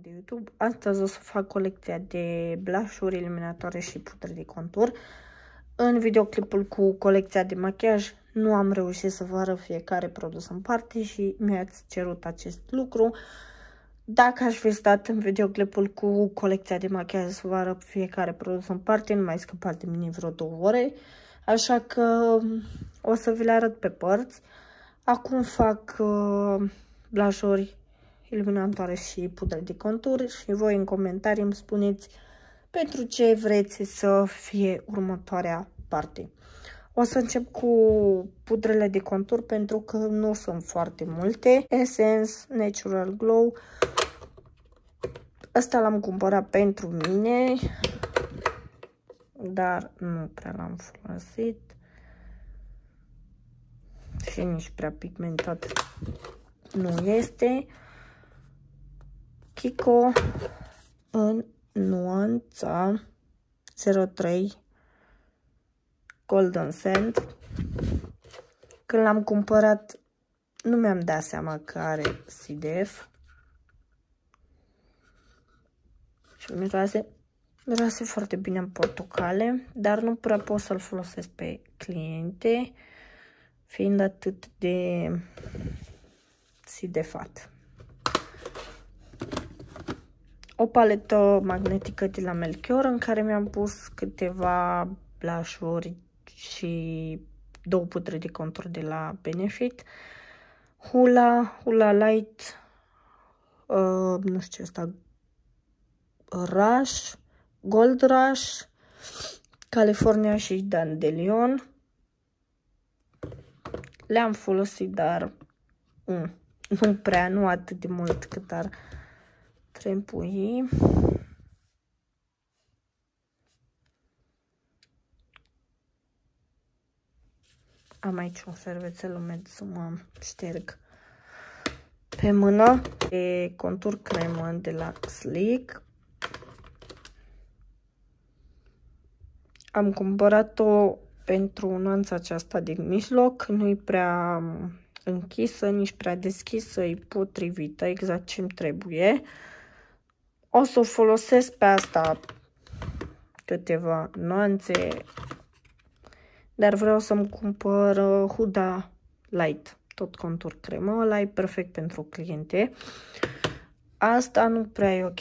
de YouTube. Astăzi o să fac colecția de blush-uri, iluminatoare și pudre de contur. În videoclipul cu colecția de machiaj nu am reușit să vă arăt fiecare produs în parte și mi-ați cerut acest lucru. Dacă aș fi stat în videoclipul cu colecția de machiaj să vă arăt fiecare produs în parte, nu mai scăpați de mine vreo două ore. Așa că o să vi le arăt pe părți. Acum fac uh, blush-uri iluminatoare și pudre de contur și voi în comentarii îmi spuneți pentru ce vreți să fie următoarea parte. O să încep cu pudrele de contur pentru că nu sunt foarte multe. Essence Natural Glow. Asta l-am cumpărat pentru mine, dar nu prea l-am folosit și nici prea pigmentat nu este. Kiko în nuanța 03 Golden Sand. Când l-am cumpărat, nu mi-am dat seama că are CDF. Și miroase, miroase foarte bine în portocale, dar nu prea pot să-l folosesc pe cliente, fiind atât de sidefat o paletă magnetică de la Melchior în care mi-am pus câteva blush-uri și două pudre de contur de la Benefit. Hula, Hula Light, uh, nu știu ce asta, Rush, Gold Rush, California și Dandelion. Le-am folosit, dar mm, nu prea, nu atât de mult cât ar trebui. Am aici un servețel umed să mă șterg pe mână de contur cremă de la Slick. Am cumpărat-o pentru nuanța aceasta din mijloc, nu-i prea închisă, nici prea deschisă, e potrivită, exact ce-mi trebuie. O să o folosesc pe asta câteva nuanțe, dar vreau să-mi cumpăr uh, Huda Light, tot contur cremă, ăla e perfect pentru cliente. Asta nu prea e ok,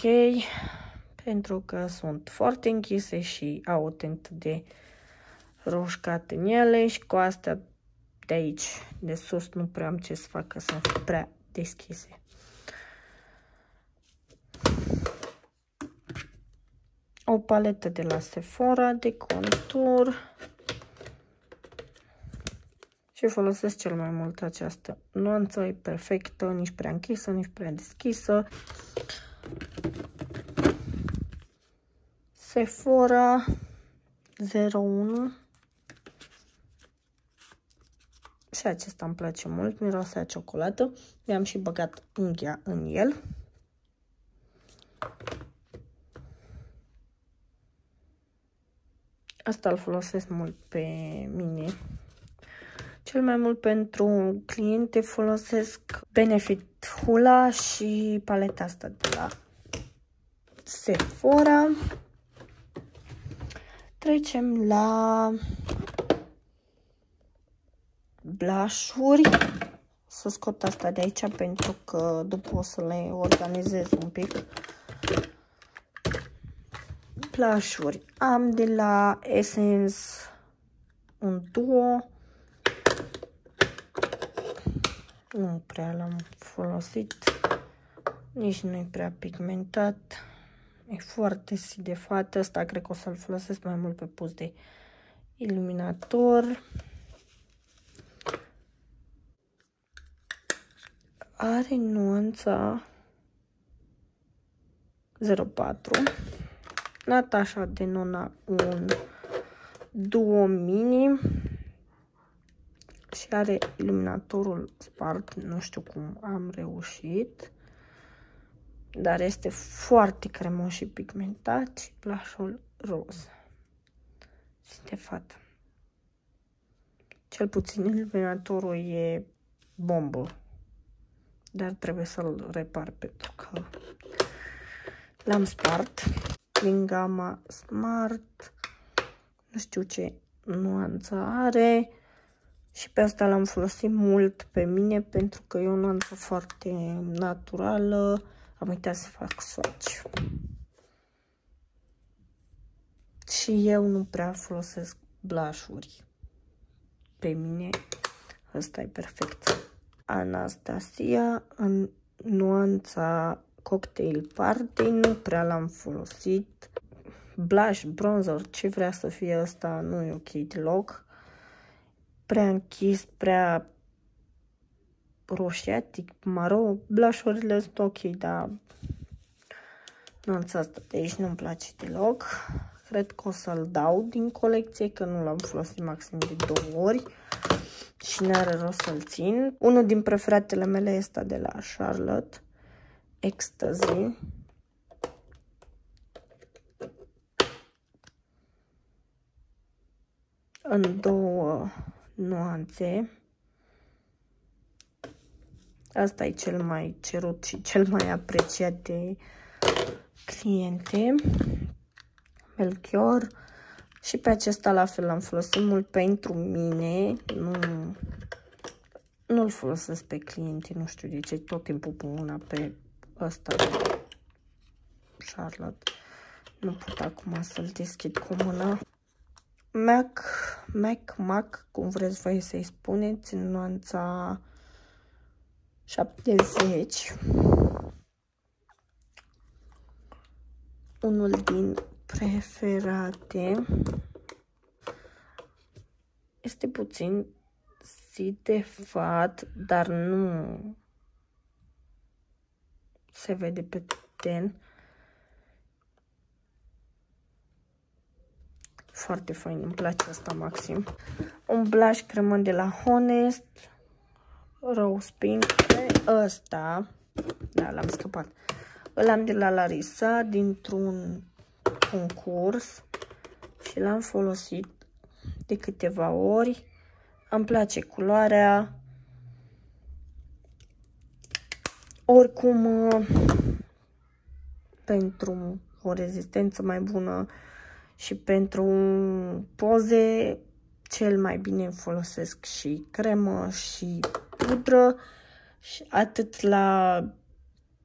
pentru că sunt foarte închise și au tent de roșcat în ele și cu astea de aici, de sus, nu prea am ce să fac, că sunt prea deschise. O paletă de la Sephora de contur și folosesc cel mai mult această nuanță, e perfectă, nici prea închisă, nici prea deschisă. Sephora 01 și acesta îmi place mult, miroase a ciocolată. Mi-am și băgat unghia în el. Asta îl folosesc mult pe mine. Cel mai mult pentru cliente folosesc Benefit Hula și paleta asta de la Sephora. Trecem la blush-uri. Să scot asta de aici pentru că după o să le organizez un pic blush-uri. Am de la Essence un duo. Nu prea l-am folosit. Nici nu e prea pigmentat. E foarte sidefat. Asta cred că o să-l folosesc mai mult pe pus de iluminator. Are nuanța 04. Natasha de Nona un duo mini și are iluminatorul spart, nu știu cum am reușit, dar este foarte cremos și pigmentat și blushul roz. Este fată. Cel puțin iluminatorul e bombă, dar trebuie să-l repar pentru că L-am spart din gama Smart. Nu știu ce nuanță are. Și pe asta l-am folosit mult pe mine pentru că e o nuanță foarte naturală. Am uitat să fac swatch. Și eu nu prea folosesc blush-uri. Pe mine ăsta e perfect. Anastasia în nuanța Cocktail Party, nu prea l-am folosit. Blush, bronzer, ce vrea să fie ăsta, nu e ok deloc. Prea închis, prea roșiatic, maro. Blush-urile sunt ok, dar nuanța asta de aici nu-mi place deloc. Cred că o să-l dau din colecție, că nu l-am folosit maxim de două ori și nu are rost să-l țin. Unul din preferatele mele este de la Charlotte, Ecstasy. În două nuanțe. Asta e cel mai cerut și cel mai apreciat de cliente. Melchior. Și pe acesta la fel l-am folosit mult pentru mine. Nu, nu-l folosesc pe clienți, nu știu de ce. Tot timpul pun una pe ăsta Charlotte. Nu pot acum să-l deschid cu mâna. Mac, Mac, Mac, cum vreți voi să-i spuneți, în nuanța 70. Unul din preferate este puțin sitefat, dar nu se vede pe ten. Foarte fain, îmi place asta maxim. Un blush cremă de la Honest, Rose Pink, ăsta, da, l-am scăpat. Îl am de la Larisa, dintr-un concurs și l-am folosit de câteva ori. Îmi place culoarea. Oricum, pentru o rezistență mai bună și pentru poze, cel mai bine folosesc și cremă și pudră, și atât la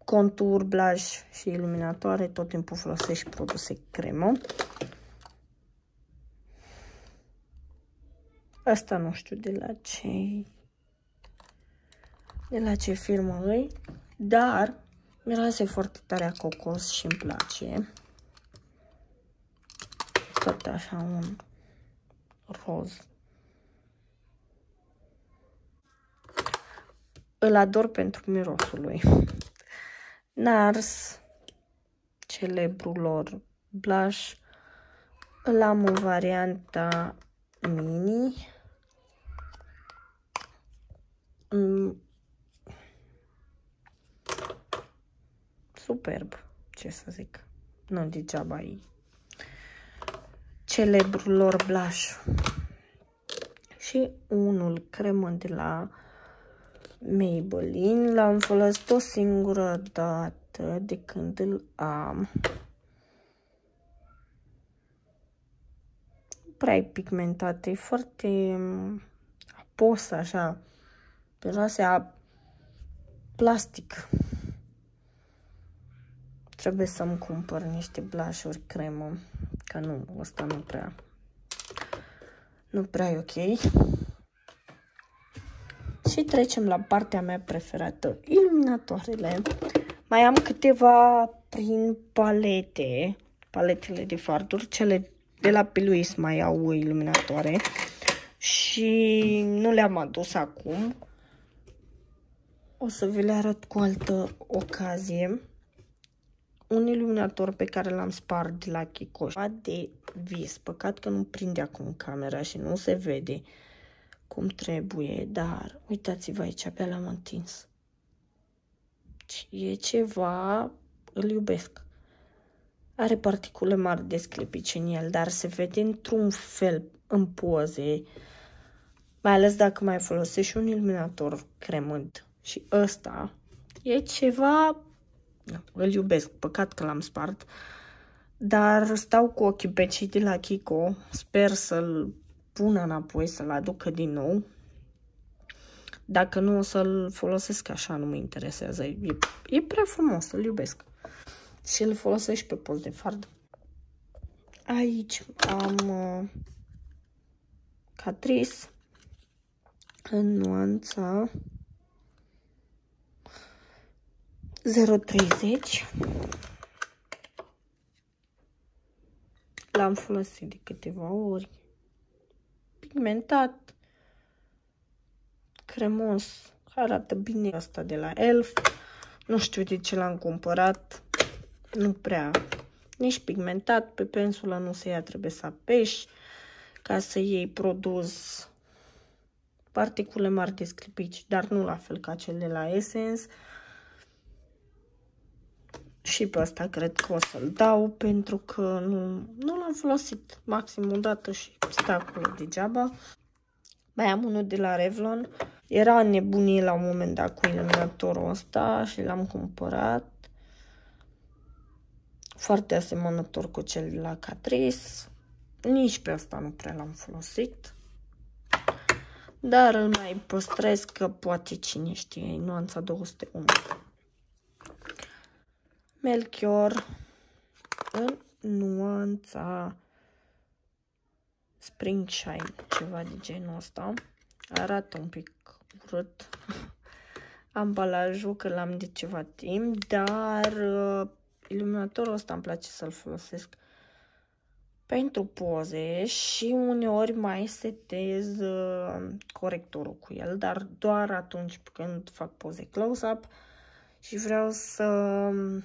contur, blush și iluminatoare, tot timpul folosesc și produse cremă. Asta nu știu de la ce de la ce firmă îi, dar miroase foarte tare a cocos și îmi place. Tot așa un roz. Îl ador pentru mirosul lui. Nars, celebrul lor blush. Îl am în varianta mini. Mm. Superb, ce să zic. Nu degeaba e celebrul lor blush. Și unul cremă de la Maybelline. L-am folosit o singură dată de când îl am. prea e pigmentat, e foarte mm, apos așa, pe a plastic. Trebuie să-mi cumpăr niște blush-uri cremă, că nu, ăsta nu prea, nu prea e ok. Și trecem la partea mea preferată, iluminatoarele. Mai am câteva prin palete, paletele de farduri, cele de la Piluis mai au iluminatoare și nu le-am adus acum. O să vi le arăt cu altă ocazie. Un iluminator pe care l-am spart de la Kiko. De vis. Păcat că nu prinde acum camera și nu se vede cum trebuie, dar uitați-vă aici, abia l-am întins. E ceva, îl iubesc. Are particule mari de sclepici în el, dar se vede într-un fel în poze, mai ales dacă mai folosești un iluminator cremânt. Și ăsta e ceva îl iubesc, păcat că l-am spart. Dar stau cu ochii pe cei de la Kiko, sper să-l pună înapoi, să-l aducă din nou. Dacă nu o să-l folosesc așa, nu mă interesează. E, e prea frumos, îl iubesc. Și îl folosesc pe post de fard. Aici am uh, Catrice în nuanța 030. L-am folosit de câteva ori. Pigmentat. Cremos. Arată bine asta de la Elf. Nu știu de ce l-am cumpărat. Nu prea. Nici pigmentat. Pe pensula nu se ia, trebuie să apeși ca să iei produs particule mari de sclipici, dar nu la fel ca cel de la Essence. Și pe asta cred că o să-l dau pentru că nu, nu l-am folosit maxim o dată și stă acolo degeaba. Mai am unul de la Revlon. Era nebunie la un moment dat cu iluminatorul ăsta și l-am cumpărat. Foarte asemănător cu cel de la Catrice. Nici pe asta nu prea l-am folosit. Dar îl mai păstrez că poate cine știe, nuanța 201. Melchior în nuanța Spring Shine, ceva de genul ăsta. Arată un pic urât ambalajul, că l-am de ceva timp, dar uh, iluminatorul ăsta îmi place să-l folosesc pentru poze și uneori mai setez uh, corectorul cu el, dar doar atunci când fac poze close-up și vreau să um,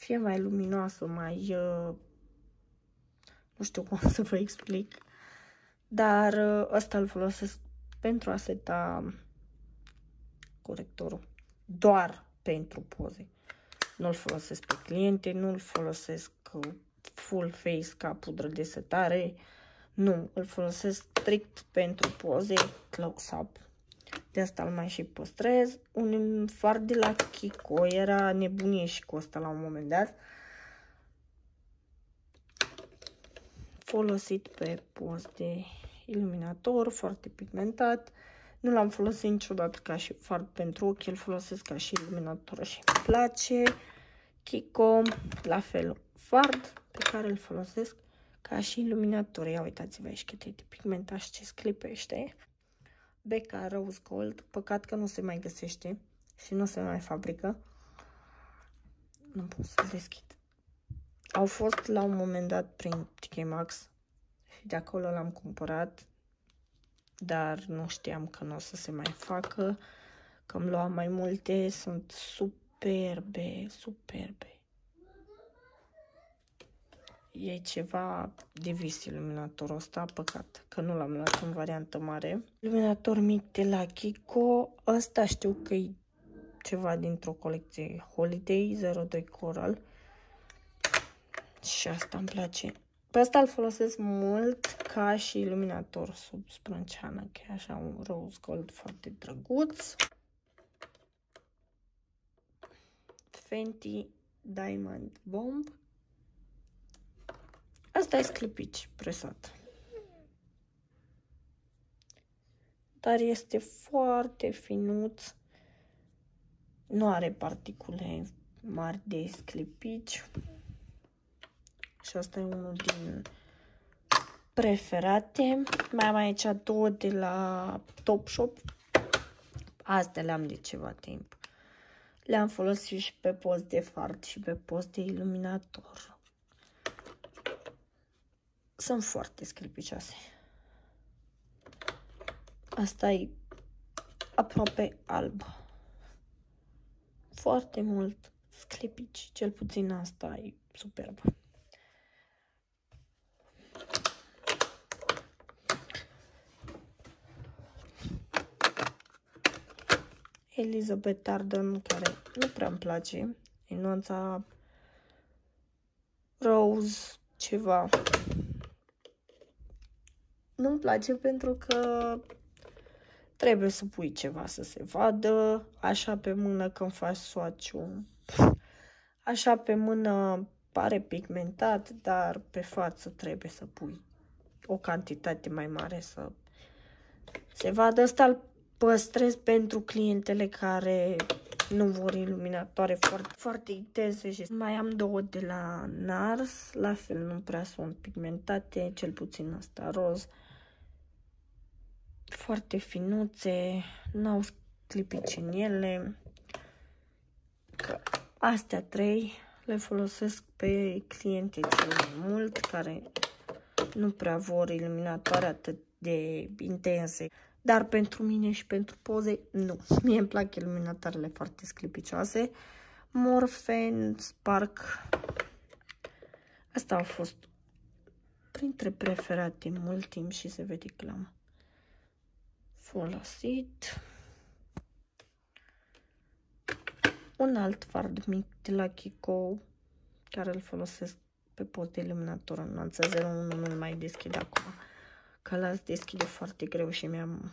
fie mai luminoasă, mai... Uh, nu știu cum să vă explic, dar uh, ăsta îl folosesc pentru a seta corectorul, doar pentru poze. Nu-l folosesc pe cliente, nu-l folosesc full face ca pudră de setare. Nu, îl folosesc strict pentru poze close-up. De asta îl mai și păstrez. Un far de la Kiko era nebunie și cu asta la un moment dat. Folosit pe post de iluminator, foarte pigmentat. Nu l-am folosit niciodată ca și fard pentru ochi, îl folosesc ca și iluminator și îmi place. Kiko, la fel, fard pe care îl folosesc ca și iluminator. Ia uitați-vă aici cât e de pigmentat și ce sclipește. Beca Rose Gold, păcat că nu se mai găsește și nu se mai fabrică. Nu pot să-l deschid. Au fost la un moment dat prin TK Maxx și de acolo l-am cumpărat, dar nu știam că nu o să se mai facă, că îmi luam mai multe, sunt superbe, superbe e ceva de vis iluminatorul ăsta, păcat că nu l-am luat în variantă mare. Iluminator mic de la Kiko, ăsta știu că e ceva dintr-o colecție Holiday 02 Coral și asta îmi place. Pe asta îl folosesc mult ca și iluminator sub sprânceană, că e așa un rose gold foarte drăguț. Fenty Diamond Bomb Asta e sclipici presat. Dar este foarte finuț. Nu are particule mari de sclipici. Și asta e unul din preferate. Mai am aici două de la Topshop. Astea le-am de ceva timp. Le-am folosit și pe post de fard și pe post de iluminator sunt foarte sclipicioase. Asta e aproape alb. Foarte mult sclipici, cel puțin asta e superb. Elizabeth Arden, care nu prea îmi place, e nuanța rose ceva nu-mi place pentru că trebuie să pui ceva să se vadă, așa pe mână când faci swatch așa pe mână pare pigmentat, dar pe față trebuie să pui o cantitate mai mare să se vadă. Asta îl păstrez pentru clientele care nu vor iluminatoare foarte, foarte intense și mai am două de la NARS, la fel nu prea sunt pigmentate, cel puțin asta roz. Foarte finuțe, n-au clipici în ele. Că astea trei le folosesc pe cliente cel mai mult, care nu prea vor iluminatoare atât de intense. Dar pentru mine și pentru poze, nu. Mie îmi plac iluminatoarele foarte sclipicioase. Morphe, Spark. Asta au fost printre preferate mult timp și se vede că l-am folosit. Un alt fard mic de la Kiko, care îl folosesc pe post de iluminator în nuanță 01, nu-l mai deschid acum că las deschide foarte greu și mi-am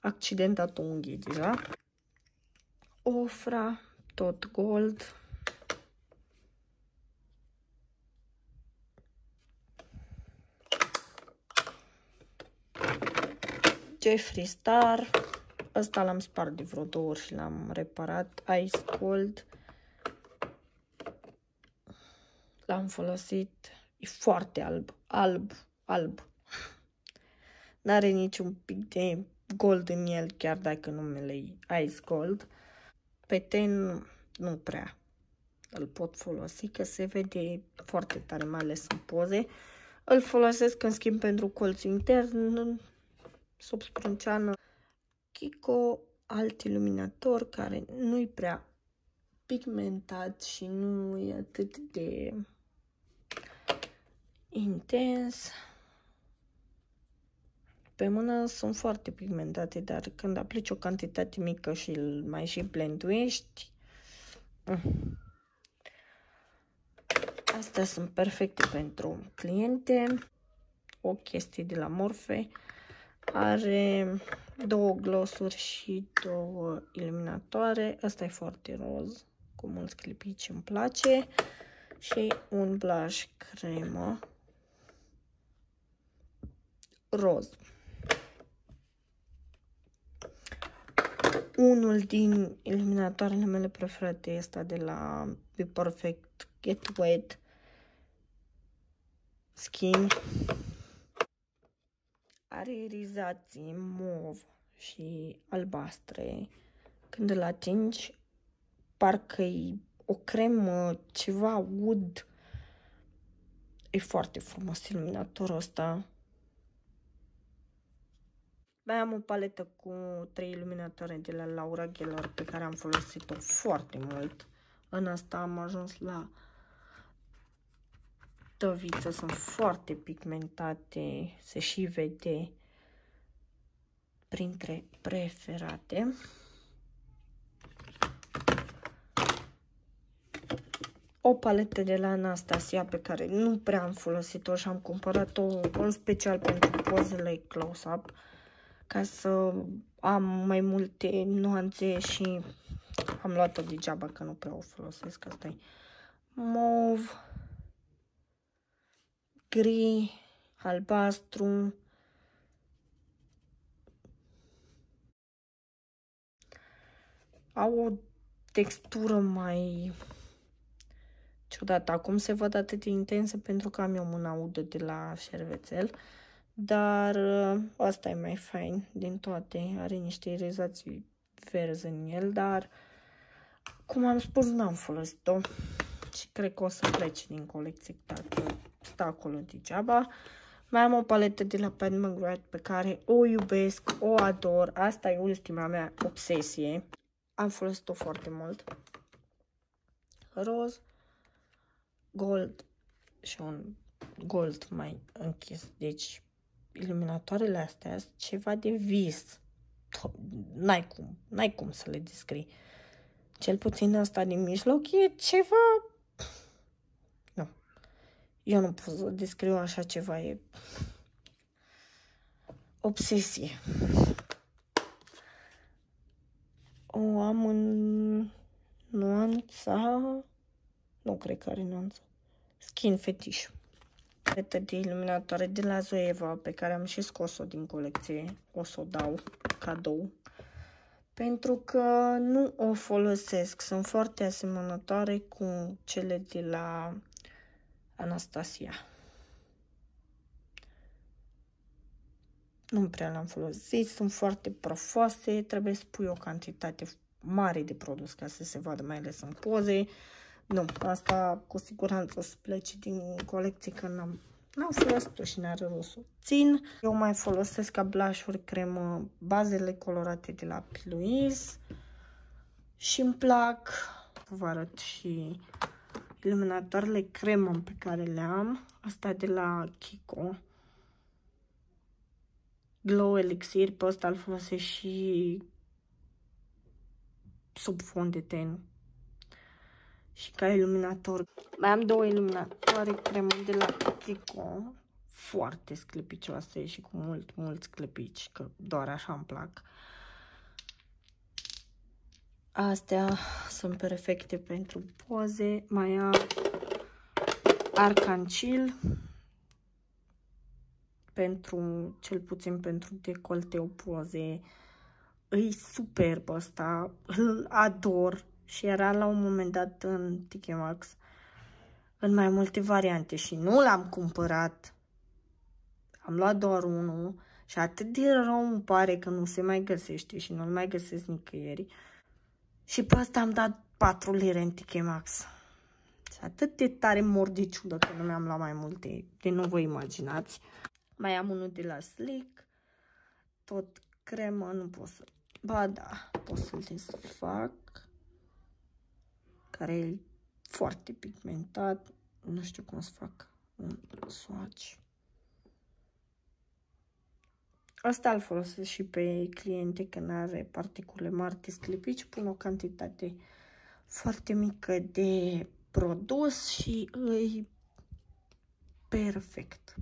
accidentat unghii deja. Ofra, tot gold. Jeffree Star. Ăsta l-am spart de vreo două ori și l-am reparat. Ice Cold. L-am folosit E foarte alb, alb, alb. N-are niciun pic de gold în el, chiar dacă numele e Ice Gold. Pe ten nu prea îl pot folosi, că se vede foarte tare, mai ales în poze. Îl folosesc în schimb pentru colț intern, sub sprânceană. Kiko, alt iluminator care nu-i prea pigmentat și nu e atât de intens. Pe mână sunt foarte pigmentate, dar când aplici o cantitate mică și îl mai și blenduiești, mm. astea sunt perfecte pentru cliente. O chestie de la Morphe. Are două glosuri și două iluminatoare. Asta e foarte roz, cu mulți clipici, îmi place. Și un blush cremă roz. Unul din iluminatoarele mele preferate este de la Be Perfect Get Wet Skin. Are irizații mov și albastre. Când îl atingi, parcă e o cremă, ceva wood. E foarte frumos iluminatorul ăsta. Mai am o paletă cu trei iluminatoare de la Laura Geller pe care am folosit-o foarte mult. În asta am ajuns la tăviță, sunt foarte pigmentate, se și vede printre preferate. O paletă de la Anastasia pe care nu prea am folosit-o și am cumpărat-o în special pentru pozele close-up ca să am mai multe nuanțe și am luat-o degeaba că nu prea o folosesc. Asta e mov, gri, albastru, au o textură mai ciudată. Acum se văd atât de intense pentru că am eu mâna udă de la șervețel. Dar uh, asta e mai fain din toate. Are niște irizații verzi în el, dar cum am spus, n-am folosit-o și cred că o să plece din colecție dacă stă acolo degeaba. Mai am o paletă de la Pat McGrath pe care o iubesc, o ador. Asta e ultima mea obsesie. Am folosit-o foarte mult. Roz, gold și un gold mai închis. Deci iluminatoarele astea sunt ceva de vis. N-ai cum, n-ai cum să le descrii. Cel puțin asta din mijloc e ceva... Nu. Eu nu pot să descriu așa ceva, e obsesie. O am în nuanța... Nu cred că are nuanță. Skin Fetish. Petă de iluminatoare de la Zoeva, pe care am și scos-o din colecție. O să o dau cadou. Pentru că nu o folosesc. Sunt foarte asemănătoare cu cele de la Anastasia. Nu prea l-am folosit, sunt foarte profoase, trebuie să pui o cantitate mare de produs ca să se vadă, mai ales în poze. Nu, asta cu siguranță o să plece din colecție că n-am N-am folosit-o și n-are rost țin. Eu mai folosesc ca blush-uri cremă bazele colorate de la Piluis și îmi plac. Vă arăt și iluminatoarele cremă pe care le am. Asta de la Kiko. Glow Elixir, pe ăsta îl folosesc și sub fond de ten și ca iluminator. Mai am două iluminatoare cremă de la Kiko, foarte sclipicioase și cu mult, mult sclipici, că doar așa îmi plac. Astea sunt perfecte pentru poze. Mai am Arcancil pentru, cel puțin pentru decolteu poze. E superb ăsta, îl ador și era la un moment dat în TK Maxx în mai multe variante și nu l-am cumpărat. Am luat doar unul și atât de rău îmi pare că nu se mai găsește și nu-l mai găsesc nicăieri. Și pe asta am dat 4 lire în TK Maxx. Și atât de tare mor de ciudă că nu mi-am luat mai multe, de nu vă imaginați. Mai am unul de la Slick, tot cremă, nu pot să... Ba da, pot să-l desfac care e foarte pigmentat. Nu știu cum să fac un swatch. Asta îl folosesc și pe cliente când are particule mari de sclipici. Pun o cantitate foarte mică de produs și îi perfect.